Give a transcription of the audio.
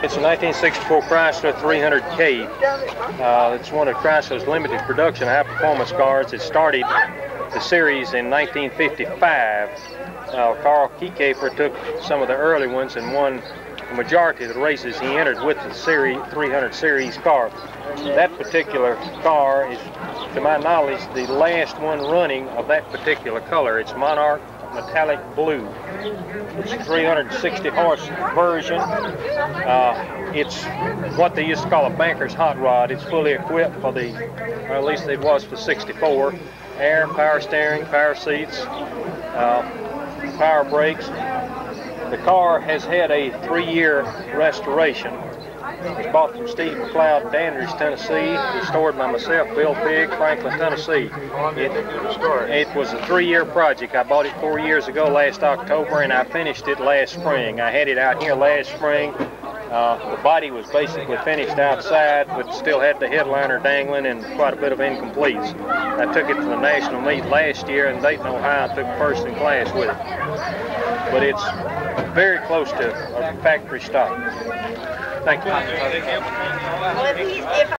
It's a 1964 Chrysler 300K. Uh, it's one of Chrysler's limited production high-performance cars that started the series in 1955. Uh, Carl Kiekhaefer took some of the early ones and won the majority of the races he entered with the series 300 series car. That particular car is to my knowledge, the last one running of that particular color. It's Monarch metallic blue. It's a 360 horse version. Uh, it's what they used to call a banker's hot rod. It's fully equipped for the, or at least it was for 64. Air, power steering, power seats, uh, power brakes. The car has had a three-year restoration. It was bought from Steve McLeod, Dandridge, Tennessee, restored by myself, Bill Pig, Franklin, Tennessee. It, it was a three-year project. I bought it four years ago last October, and I finished it last spring. I had it out here last spring. Uh, the body was basically finished outside, but still had the headliner dangling and quite a bit of incompletes. I took it to the national meet last year in Dayton, Ohio. I took first in class with it. But it's very close to a factory stock. Thank you.